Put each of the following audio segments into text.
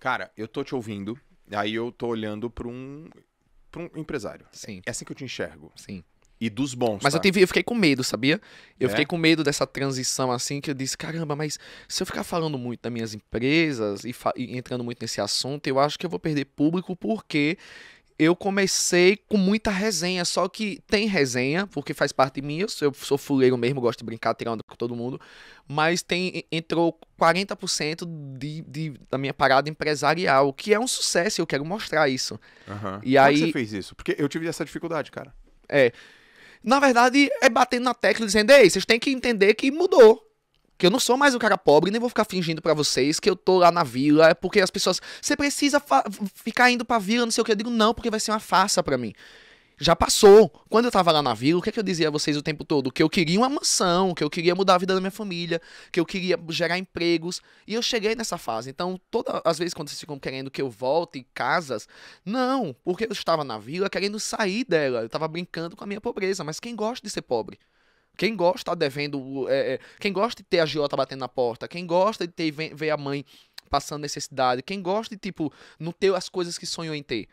Cara, eu tô te ouvindo, aí eu tô olhando pra um, pra um empresário. Sim, É assim que eu te enxergo. sim. E dos bons, Mas tá? eu, tive, eu fiquei com medo, sabia? Eu É? fiquei com medo dessa transição assim, que eu disse, caramba, mas se eu ficar falando muito das minhas empresas e, e entrando muito nesse assunto, eu acho que eu vou perder público porque eu comecei com muita resenha, só que tem resenha, porque faz parte de mim, eu sou, fuleiro mesmo, gosto de brincar, tirar onda com todo mundo, mas tem entrou 40% de, de, da minha parada empresarial, que é um sucesso, e eu quero mostrar isso. Aham. E Como é aí- que você fez isso? Porque eu tive essa dificuldade, cara. Na verdade, é batendo na tecla dizendo, ei, vocês têm que entender que mudou. Que eu não sou mais o cara pobre, nem vou ficar fingindo pra vocês que eu tô lá na vila, é porque as pessoas, você precisa ficar indo pra vila, não sei o que. Eu digo, não, porque vai ser uma farsa pra mim. Já passou. Quando eu tava lá na vila, o que, é que eu dizia a vocês o tempo todo? Que eu queria uma mansão, que eu queria mudar a vida da minha família, que eu queria gerar empregos. E eu cheguei nessa fase. Então, todas as vezes quando vocês ficam querendo que eu volte casas, não, porque eu estava na vila querendo sair dela. Eu tava brincando com a minha pobreza. Mas quem gosta de ser pobre? Quem gosta tá devendo. é, é, quem gosta de ter a giota batendo na porta? Quem gosta de ter, ver a mãe passando necessidade? Quem gosta de, tipo, não ter as coisas que sonhou em ter?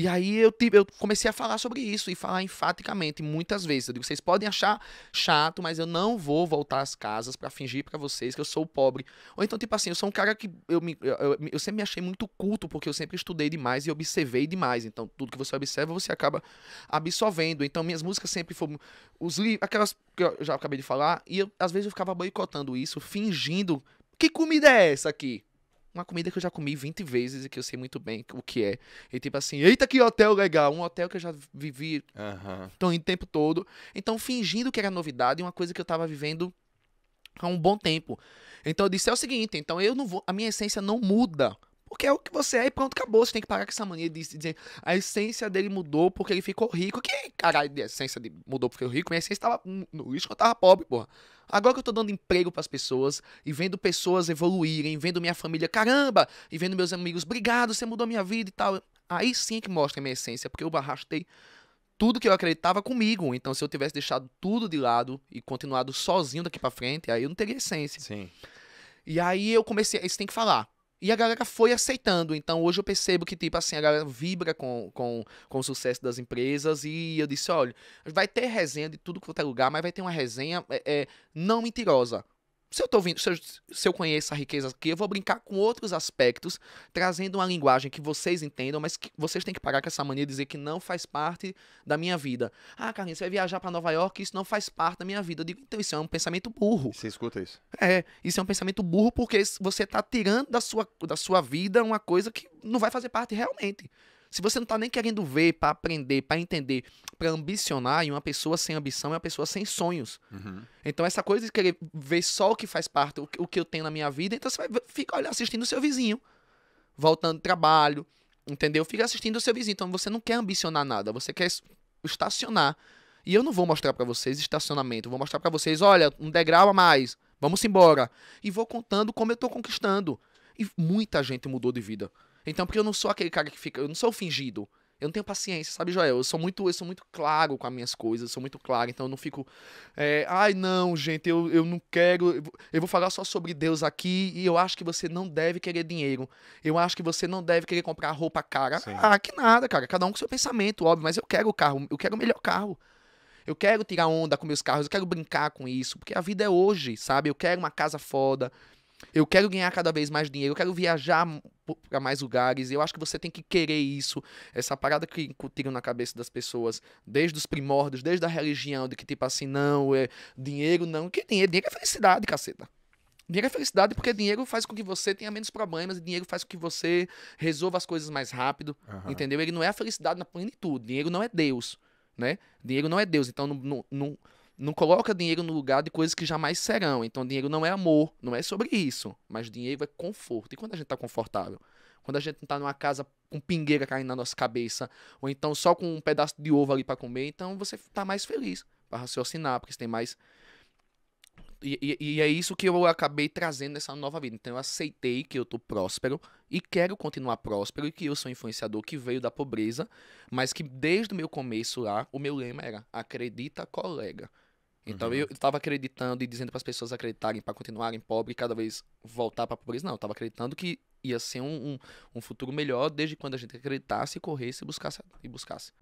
E aí eu, eu comecei a falar sobre isso e falar enfaticamente muitas vezes. Eu digo, vocês podem achar chato, mas eu não vou voltar às casas pra fingir pra vocês que eu sou pobre. Ou então, tipo assim, eu sou um cara que eu, me, eu, eu- sempre me achei muito culto, porque eu sempre estudei demais e observei demais. Então, tudo que você observa, você acaba absorvendo. Então, minhas músicas sempre foram os aquelas que eu já acabei de falar, e eu, às vezes eu ficava boicotando isso, fingindo. Que comida é essa aqui? Uma comida que eu já comi 20 vezes e que eu sei muito bem o que é. E tipo assim, eita que hotel legal, um hotel que eu já vivi tô indo o tempo todo. Então, fingindo que era novidade, uma coisa que eu tava vivendo há um bom tempo. Então, eu disse: é o seguinte, então eu não vou. A minha essência não muda. Porque é o que você é e pronto, acabou. Você tem que parar com essa mania de dizer a essência dele mudou porque ele ficou rico. Que caralho de essência de mudou porque eu rico? Minha essência tava no lixo quando eu tava pobre, porra. Agora que eu tô dando emprego pras pessoas e vendo pessoas evoluírem, vendo minha família, caramba, e vendo meus amigos, obrigado, você mudou minha vida e tal. Aí sim que mostra a minha essência, porque eu arrastei tudo que eu acreditava comigo. Então, se eu tivesse deixado tudo de lado e continuado sozinho daqui pra frente, aí eu não teria essência. Sim. E aí eu comecei, isso tem que falar. E a galera foi aceitando. Então hoje eu percebo que, tipo assim, a galera vibra com, com, com o sucesso das empresas. E eu disse: olha, vai ter resenha de tudo quanto é lugar, mas vai ter uma resenha é, é, não mentirosa. Se eu tô vindo, se eu, se eu conheço a riqueza aqui, eu vou brincar com outros aspectos, trazendo uma linguagem que vocês entendam, mas que vocês têm que parar com essa mania de dizer que não faz parte da minha vida. Ah, Carlinhos, você vai viajar pra Nova York, isso não faz parte da minha vida. Eu digo, então isso é um pensamento burro. Você escuta isso? É, isso é um pensamento burro porque você tá tirando da sua, da sua vida uma coisa que não vai fazer parte realmente. Se você não tá nem querendo ver pra aprender, pra entender, pra ambicionar, e uma pessoa sem ambição é uma pessoa sem sonhos. Uhum. Então essa coisa de querer ver só o que faz parte, o, que- eu tenho na minha vida, então você vai ver- fica olha, assistindo o seu vizinho, voltando do trabalho, entendeu? Fica assistindo o seu vizinho. Então você não quer ambicionar nada, você quer es- estacionar. E eu não vou mostrar pra vocês estacionamento, vou mostrar pra vocês, olha, um degrau a mais, vamos embora. E vou contando como eu tô conquistando. E muita gente mudou de vida. Então, porque eu não sou aquele cara que fica, eu não sou fingido. Eu não tenho paciência, sabe, Joel? Eu sou muito, eu sou muito claro com as minhas coisas, eu sou muito claro, então eu não fico. é, Ai, não, gente, eu, eu não quero. eu vou- Eu vou falar só sobre Deus aqui e eu acho que você não deve querer dinheiro. Eu acho que você não deve querer comprar roupa cara. Sim. Ah, que nada, cara. Cada um com seu pensamento, óbvio, mas eu quero o carro, eu quero o melhor carro. Eu quero tirar onda com meus carros, eu quero brincar com isso, porque a vida é hoje, sabe? Eu quero uma casa foda. Eu quero ganhar cada vez mais dinheiro, eu quero viajar para mais lugares. e Eu acho que você tem que querer isso. Essa parada que incutiram na cabeça das pessoas, desde os primórdios, desde a religião, de que tipo assim, não, é dinheiro não. Que dinheiro? Dinheiro é felicidade, caceta. Dinheiro é felicidade porque dinheiro faz com que você tenha menos problemas e dinheiro faz com que você resolva as coisas mais rápido. Aham. Entendeu? Ele não é a felicidade na plenitude. Dinheiro não é Deus, né? Dinheiro não é Deus. Então não, não, não, não coloca dinheiro no lugar de coisas que jamais serão. Então dinheiro não é amor, não é sobre isso. Mas dinheiro é conforto. E quando a gente tá confortável? Quando a gente não tá numa casa com pingueira caindo na nossa cabeça, ou então só com um pedaço de ovo ali para comer, então você tá mais feliz para raciocinar, porque você tem mais e, e- e é isso que eu acabei trazendo nessa nova vida. Então eu aceitei que eu tô próspero e quero continuar próspero e que eu sou um influenciador que veio da pobreza, mas que desde o meu começo lá, o meu lema era acredita, colega. Então Uhum. eu estava acreditando e dizendo para as pessoas acreditarem para continuarem pobres e cada vez voltar para pobreza. Não, eu estava acreditando que ia ser um, um, um futuro melhor desde quando a gente acreditasse, corresse e buscasse. E buscasse.